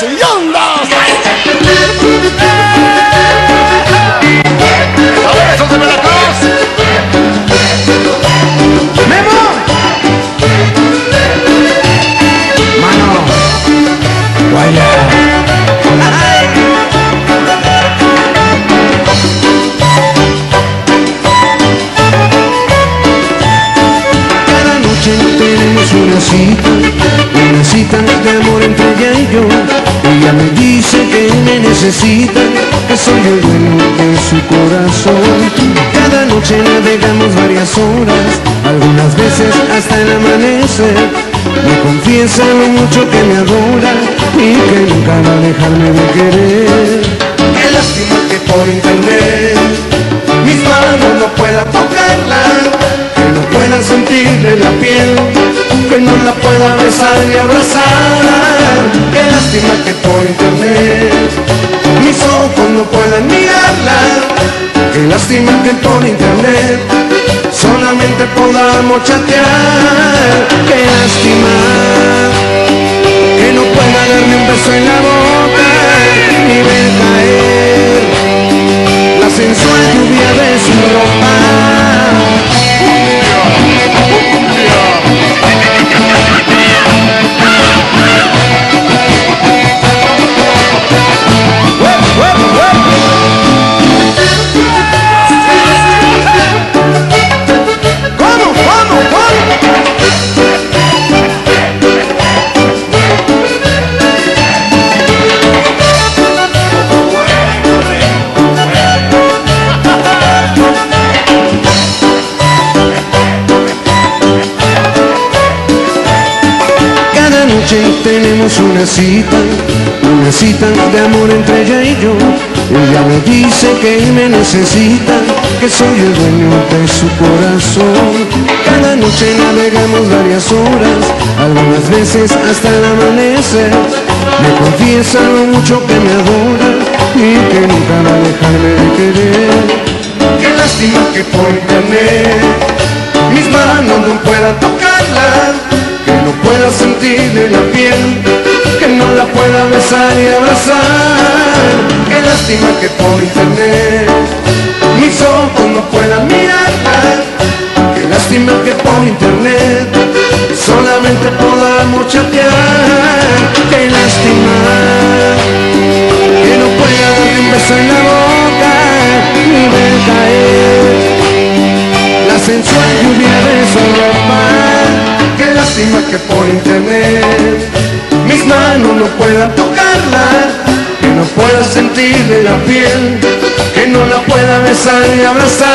Andas y andas. ¡Abrazos de Veracruz! ¡Memo! Mano. Una cita, de amor entre ella y yo. Ella me dice que me necesita, que soy el dueño de su corazón. Cada noche navegamos varias horas, algunas veces hasta el amanecer. Me confiesa lo mucho que me adora y que nunca va a dejarme de querer. Qué lástima que por internet mis manos no puedan tocarla, que no puedan sentirle la piel, que no la pueda besar y abrazar. Qué lástima que por internet mis ojos no puedan mirarla, qué lástima que por internet solamente podamos chatear. Qué lástima que no pueda darme un beso en la boca tenemos una cita, una cita de amor entre ella y yo. Ella me dice que me necesita, que soy el dueño de su corazón. Cada noche navegamos varias horas, algunas veces hasta el amanecer. Me confiesa lo mucho que me adora y que nunca va a dejarme de querer. Qué lástima que por internet mis manos no puedan tocarla que no pueda sentirle la piel, que no la pueda besar y abrazar. Qué lástima que por internet mis ojos no puedan mirarla. Qué lástima que por internet solamente podamos chatear. Qué lástima que no pueda darle un beso en la boca ni ver caer la sensual lluvia de su ropa. Lástima que por internet mis manos no puedan tocarla, que no pueda sentirle la piel, que no la pueda besar y abrazar.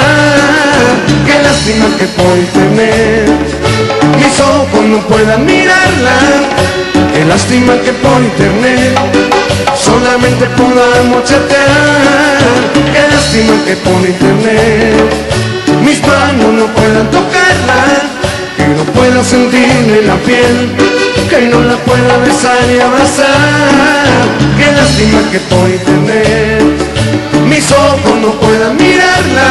Qué lástima que por internet mis ojos no puedan mirarla. Qué lástima que por internet solamente podamos chatear. Qué lástima que por internet pueda sentirle la piel, que no la pueda besar y abrazar. Qué lástima que por internet mis ojos no puedan mirarla,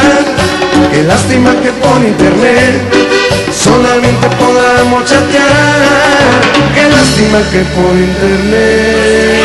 qué lástima que por internet solamente podamos chatear. Qué lástima que por internet